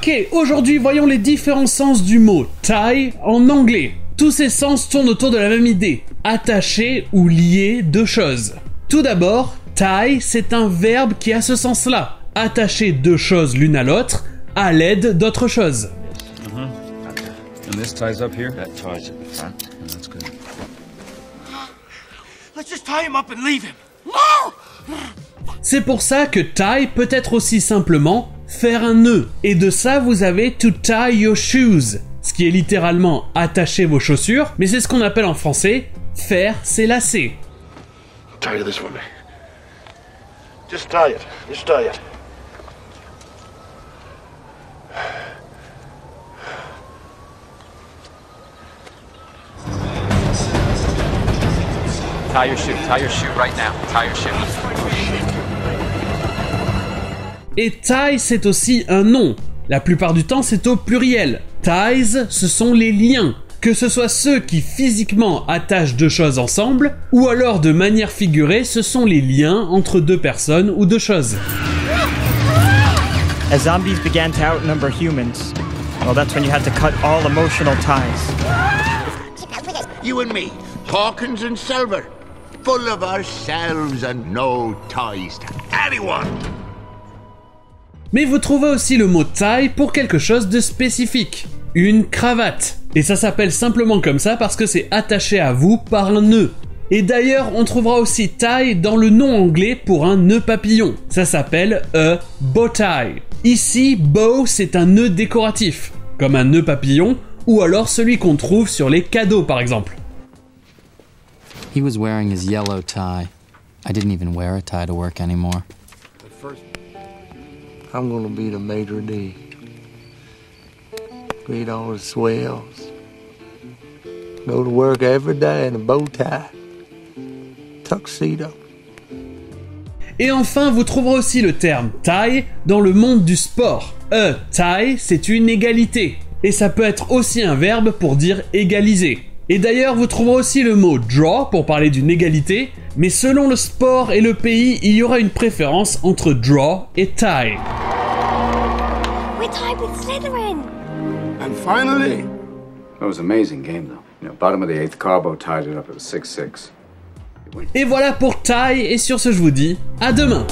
Ok, aujourd'hui voyons les différents sens du mot tie en anglais. Tous ces sens tournent autour de la même idée, attacher ou lier deux choses. Tout d'abord, tie, c'est un verbe qui a ce sens-là, attacher deux choses l'une à l'autre à l'aide d'autres choses. And this ties up here? That ties at the front. That's good. Let's just tie him up and leave him. No! C'est pour ça que tie peut être aussi simplement faire un nœud. Et de ça, vous avez to tie your shoes, ce qui est littéralement attacher vos chaussures, mais c'est ce qu'on appelle en français faire ses lacets. Tie this for me. Just tie it. Just tie it. Tie your shoe. Tie your shoe right now. Tie your shoe. Et tie, c'est aussi un nom. La plupart du temps, c'est au pluriel. Ties, ce sont les liens. Que ce soit ceux qui physiquement attachent deux choses ensemble, ou alors de manière figurée, ce sont les liens entre deux personnes ou deux choses. As zombies began to outnumber humans, well, that's when you had to cut all emotional ties. You and me, Hawkins and Silver, full of ourselves and no ties to anyone. Mais vous trouvez aussi le mot tie pour quelque chose de spécifique. Une cravate. Et ça s'appelle simplement comme ça parce que c'est attaché à vous par un nœud. Et d'ailleurs, on trouvera aussi tie dans le nom anglais pour un nœud papillon. Ça s'appelle a bow tie. Ici, bow, c'est un nœud décoratif, comme un nœud papillon, ou alors celui qu'on trouve sur les cadeaux par exemple. He was wearing his yellow tie. I didn't even wear a tie to work anymore. I'm be the maitre d'. All the swells. Go to work every day in a bow tie. Tuxedo. Et enfin, vous trouverez aussi le terme tie dans le monde du sport. A tie, c'est une égalité. Et ça peut être aussi un verbe pour dire égaliser. Et d'ailleurs, vous trouverez aussi le mot draw pour parler d'une égalité, mais selon le sport et le pays, il y aura une préférence entre draw et tie. Tied with Slytherin. And finally, That was an amazing game, though. You know, bottom of the eighth, Carbo tied it up. It was 6 6. Et voilà pour tie, et sur ce je vous dis, à demain